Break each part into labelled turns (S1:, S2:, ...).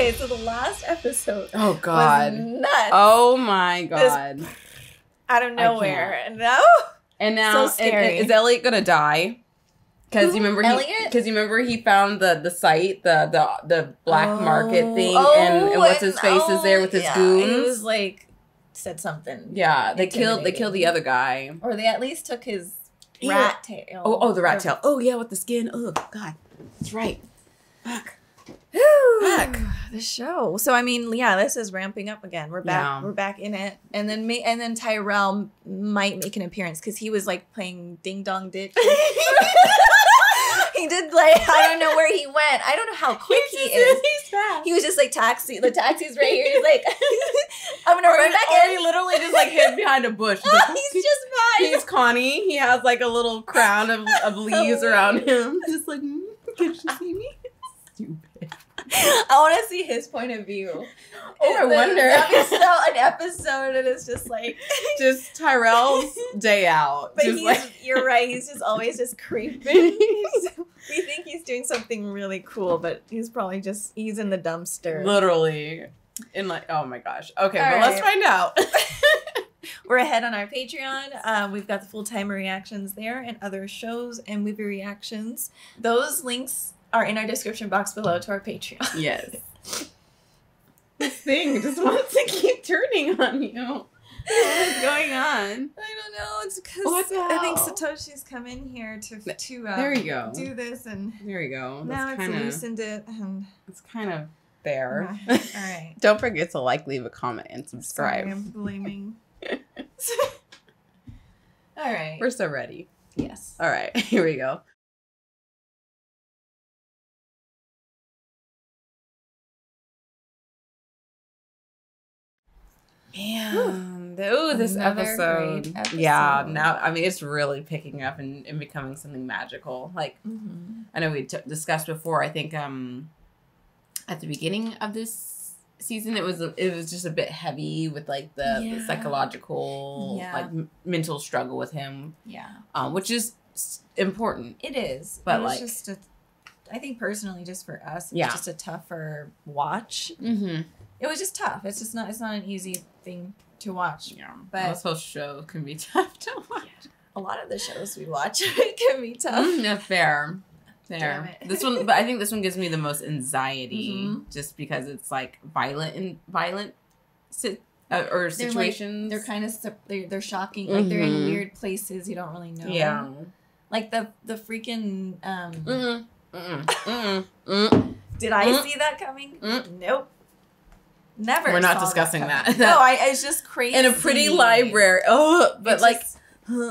S1: Okay, so the last episode
S2: Oh
S1: was
S2: God.
S1: nuts
S2: Oh my God.
S1: out of nowhere. And now
S2: And now,
S1: So
S2: and-
S1: scary.
S2: and is Elliot gonna die? Because you remember, Because you remember, he found the the site, the the the black market
S1: Oh.
S2: thing,
S1: Oh,
S2: and, and oh, what's his face is there
S1: oh,
S2: with his
S1: yeah,
S2: goons.
S1: He was like said something.
S2: yeah, they killed they killed the other guy.
S1: Or they at least took his
S2: Yeah.
S1: rat tail.
S2: Oh, oh, the rat tail. Oh yeah, with the skin. Oh God, that's right. Fuck.
S1: Whew.
S2: Fuck.
S1: The show. So I mean, yeah, this is ramping up again. We're back.
S2: Yeah.
S1: We're back in it. And then and then Tyrell might make an appearance because he was like playing Ding Dong Ditch. he did like I don't know where he went. I don't know how quick he is.
S2: He's fast.
S1: He was just like taxi. The taxi's right here. He's like, I'm gonna run back
S2: or
S1: in.
S2: he literally just like hid behind a bush. He's, like,
S1: He's just fine.
S2: he's Connie. He has like a little crown of, of leaves around him. Just like, mm, can you see me?
S1: I want to see his point of view.
S2: Oh, I wonder.
S1: Episode, an episode, and it's just like.
S2: Just Tyrell's day out.
S1: But
S2: just
S1: he's,
S2: like
S1: you're right. He's just always just creeping. we think he's doing something really cool, but he's probably just he's in the dumpster.
S2: literally in like oh my gosh. Okay,
S1: All
S2: but let's find out.
S1: We're ahead on our Patreon. Um, we've got the full time reactions there and other shows and movie reactions. Those links are in our description box below to our Patreon.
S2: yes. This thing just wants to keep turning on you. What is going on?
S1: I don't know. It's because I think? Satoshi's come in here to to uh,
S2: There you go.
S1: do this, and
S2: There you go.
S1: now
S2: That's
S1: it's
S2: kind of
S1: loosened it. And
S2: it's kind of there.
S1: all right.
S2: Don't forget to like, leave a comment, and
S1: Sorry,
S2: subscribe.
S1: I'm blaming. All right.
S2: We're so ready.
S1: yes.
S2: All right, here we go. Man, oh, this
S1: Another
S2: episode.
S1: great
S2: Yeah, now I mean it's really picking up and, and becoming something magical. Like
S1: Mm-hmm.
S2: I know we t- discussed before. I think um at the beginning of this season it was it was just a bit heavy with like the, the psychological
S1: Yeah.
S2: like m- mental struggle with him,
S1: Yeah,
S2: um, which is important.
S1: it is.
S2: But,
S1: it
S2: like-
S1: just a, I think personally, just for us, it
S2: Yeah.
S1: just a tougher watch.
S2: Mm-hmm.
S1: It was just tough. It's just not. It's not an easy thing to watch.
S2: Yeah,
S1: But-
S2: this whole show can be tough to watch.
S1: A lot of the shows we watch can be tough.
S2: Mm, yeah, fair, fair. This one, but I think this one gives me the most anxiety,
S1: Mhm.
S2: just because it's like violent and violent, sit, uh, or
S1: They're, like-
S2: situations.
S1: They're kind of they're, they're shocking. Like they're in
S2: Mhm.
S1: weird places you don't really know.
S2: yeah.
S1: Like the the freaking um.
S2: Mm-mm, mm-mm, mm-mm, mm.
S1: Did I see that coming? Nope. Never.
S2: We're not discussing
S1: coming.
S2: that.
S1: no, I it's just crazy.
S2: In a pretty library. Oh, but
S1: It's
S2: like
S1: just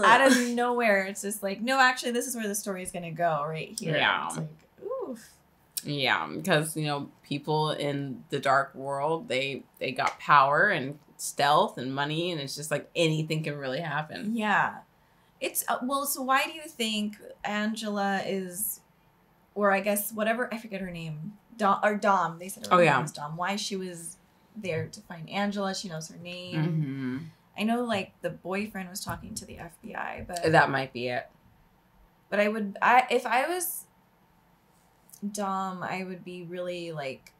S1: out of nowhere, it's just like, no, actually, this is where the story is gonna go right here.
S2: Yeah.
S1: It's like, oof.
S2: Yeah, because you know people in the dark world they they got power and stealth and money, and it's just like anything can really happen.
S1: Yeah. It's uh, well. So why do you think Angela is, or I guess whatever I forget her name, Dom or Dom? They said her
S2: Oh,
S1: name
S2: yeah.
S1: was Dom. Why she was there to find Angela? She knows her name.
S2: Mm-hmm.
S1: I know, like the boyfriend was talking to the FBI, but
S2: That might be it.
S1: But I would, I if I was Dom, I would be really like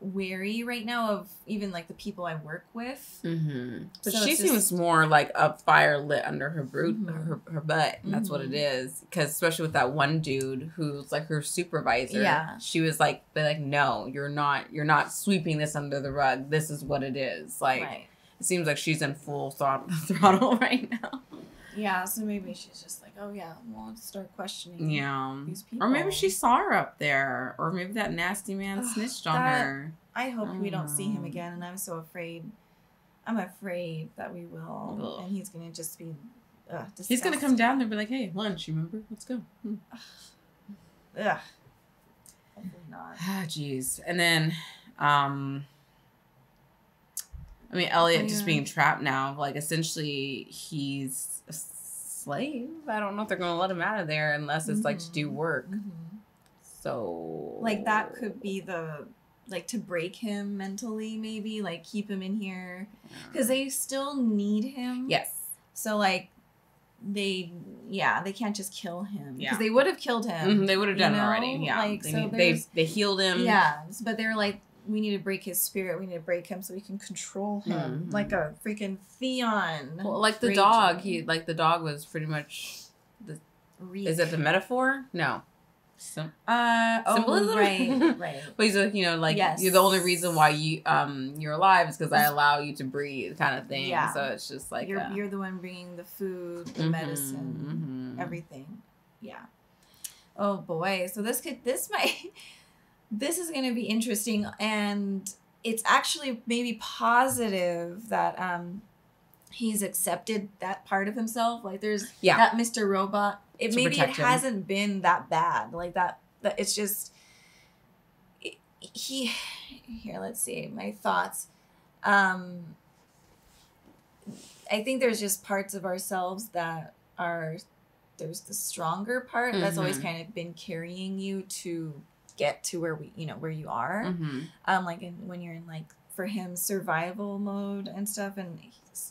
S1: wary right now of even like the people I work with.
S2: Mm-hmm. But
S1: So
S2: she seems
S1: just-
S2: more like a fire lit under her brood,
S1: Mhm.
S2: her, her butt. and That's what it
S1: Mhm.
S2: is. Because especially with that one dude who's like her supervisor.
S1: Yeah.
S2: She was like, "Be like, no, you're not. You're not sweeping this under the rug. This is what it is. Like,
S1: right.
S2: it seems like she's in full throt- throttle right now.
S1: Yeah. So maybe she's just like, oh yeah, well, let's start questioning.
S2: Yeah.
S1: These people.
S2: Or maybe she saw her up there. Or maybe that nasty man
S1: Ugh,
S2: snitched on
S1: that-
S2: her.
S1: I hope we don't see him
S2: Mm.
S1: again, and I'm so afraid. I'm afraid that we will,
S2: Ugh.
S1: and he's gonna just be. Ugh,
S2: He's gonna come down there and be like, "Hey, lunch. You remember? Let's go." Hmm.
S1: Ugh. Hopefully not.
S2: Ah, jeez. And then, um, I mean, Elliot just
S1: Yeah.
S2: being trapped now. Like, essentially, he's a slave. I don't know if they're gonna let him out of there unless it's like to do
S1: Mhm.
S2: work.
S1: Mhm.
S2: So,
S1: like that could be the like to break him mentally maybe like keep him in here because they still need him
S2: yes,
S1: so like they yeah they can't just kill him because
S2: Yeah.
S1: they would have killed him
S2: Mhm, they would have
S1: you
S2: done it
S1: know?
S2: already. Yeah,
S1: like
S2: they,
S1: so
S2: need- they they healed him.
S1: yeah but they're like we need to break his spirit. We need to break him so we can control him
S2: Mhm.
S1: like a freaking Theon.
S2: Well, like the
S1: Raging.
S2: dog, he like the dog was pretty much. The.
S1: Reek.
S2: Is it the metaphor? No. So,
S1: uh oh right right
S2: but he's like, you know, like
S1: Yes.
S2: you're the only reason why you um you're alive is because I allow you to breathe, kind of thing.
S1: Yeah.
S2: So it's just like
S1: you're
S2: a-
S1: you're the one bringing the food, the
S2: Mhm,
S1: medicine,
S2: mhm.
S1: everything. Yeah. Oh boy. So this could this might this is going to be interesting and it's actually maybe positive that um he's accepted that part of himself like there's
S2: Yeah.
S1: that Mr. Robot it maybe it
S2: him.
S1: hasn't been that bad like that that it's just it- he here let's see my thoughts um I think there's just parts of ourselves that are there's the stronger part that's always
S2: Mhm.
S1: kind of been carrying you to get to where we you know where you are
S2: Mhm.
S1: um like in, when you're in like for him survival mode and stuff and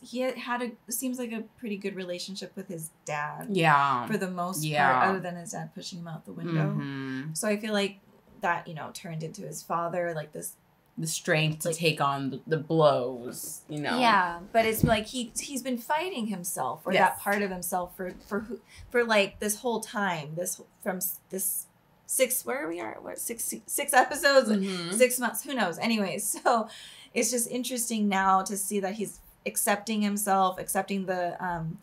S1: he had, a seems like a pretty good relationship with his dad
S2: Yeah.
S1: for the most
S2: Yeah.
S1: part other than his dad pushing him out the window
S2: Mhm.
S1: so i feel like that you know turned into his father like this
S2: The strength to take on the, the blows, you know.
S1: Yeah, but it's like he he's been fighting himself or
S2: Yes.
S1: that part of himself for for who for like this whole time. This from this six where we are what six six episodes
S2: Mhm.
S1: six months who knows anyways so it's just interesting now to see that he's accepting himself accepting the um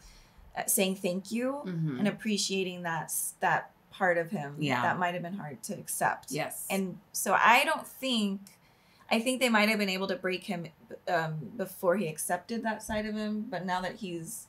S1: uh, saying thank you
S2: Mhm.
S1: and appreciating that that part of him
S2: Yeah.
S1: that might have been hard to accept
S2: Yes.
S1: and so I don't think, I think they might have been able to break him um, before he accepted that side of him. But now that he's,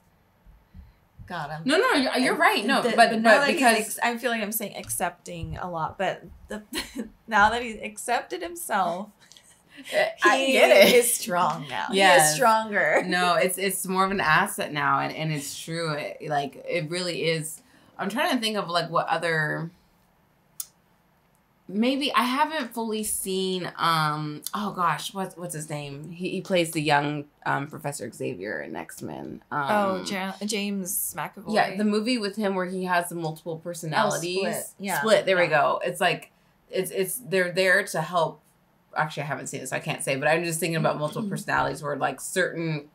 S1: God, I'm
S2: no, no, uh, you're, you're right. No,
S1: the-
S2: but,
S1: now
S2: but because
S1: I feel like I'm saying accepting a lot, but the now that he's accepted himself, uh,
S2: I
S1: he
S2: get it.
S1: is strong now. is stronger.
S2: no, it's it's more of an asset now, and, and it's true. It, like it really is. I'm trying to think of like what other. Maybe I haven't fully seen. Um. Oh gosh, what's what's his name? He, he plays the young um, Professor Xavier in X Men. Um,
S1: oh, Ja- James McAvoy.
S2: yeah, the movie with him where he has the multiple personalities.
S1: Split, yeah.
S2: Split. There we go. It's like it's it's they're there to help. Actually, I haven't seen it, so I can't say. But I'm just thinking about multiple personalities where like certain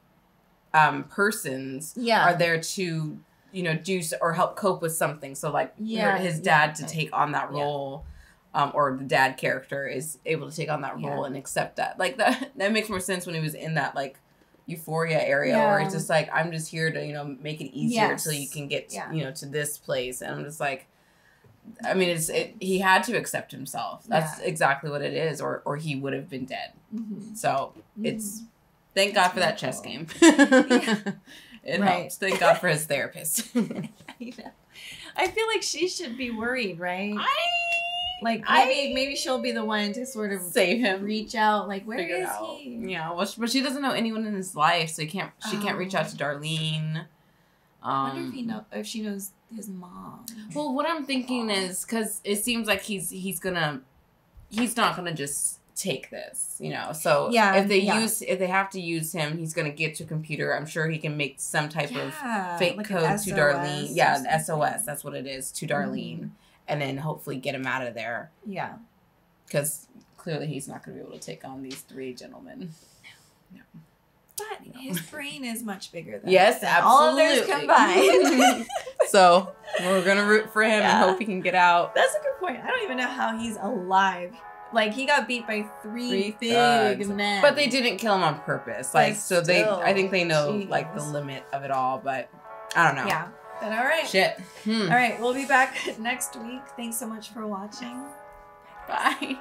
S2: um persons
S1: yeah,
S2: are there to you know do or help cope with something. So like
S1: Yeah,
S2: yeah, his
S1: yeah,
S2: dad to take on that
S1: yeah.
S2: role. Um, or the dad character is able to take on that role
S1: Yeah.
S2: and accept that. Like that, that makes more sense when he was in that like euphoria area where it's just like I'm just here to you know make it easier
S1: Yes.
S2: until you can get
S1: Yeah.
S2: you know to this place, and I'm just like, I mean, it's it, he had to accept himself. That's exactly what it is, or or he would have been dead.
S1: Mhm.
S2: So it's
S1: Mhm.
S2: thank
S1: That's
S2: God for that chess game. It
S1: Right.
S2: helps. Thank God for his therapist.
S1: I. I feel like she should be worried, right?
S2: I
S1: Like
S2: I-
S1: maybe maybe she'll be the one to sort of
S2: save him.
S1: reach out. Like where is
S2: out.
S1: he?
S2: Yeah, well, she, but she doesn't know anyone in his life, so he can't. She can't reach out to Darlene.
S1: I wonder
S2: Um,
S1: if he know if she knows his mom.
S2: Well, what I'm thinking is because it seems like he's he's gonna he's not gonna just take this, you know. So
S1: Yeah,
S2: if they
S1: yeah.
S2: use if they have to use him, he's gonna get to a computer. I'm sure he can make some type of fake
S1: like
S2: code to Darlene. Yeah. SOS. That's what it is to Darlene,
S1: Mhm.
S2: And then hopefully get him out of there
S1: Yeah.
S2: because clearly he's not gonna be able to take on these three gentlemen. No.
S1: But his brain is much bigger than
S2: Yes,
S1: than all of theirs combined.
S2: So we're gonna root for him
S1: Yeah.
S2: and hope he can get out.
S1: That's a good point. I don't even know how he's alive. Like he got beat by three,
S2: Three
S1: big
S2: thugs.
S1: men.
S2: But they didn't kill him on purpose. Like
S1: But
S2: so they I think they know like the limit of it all, but I don't know.
S1: Yeah. But all right.
S2: Shit. Hmm.
S1: All right. We'll be back next week. Thanks so much for watching.
S2: Bye.